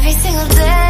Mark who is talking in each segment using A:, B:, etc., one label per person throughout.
A: every single day.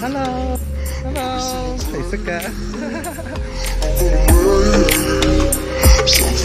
B: Hello. Hello. Thầy sức cả.
C: Something new.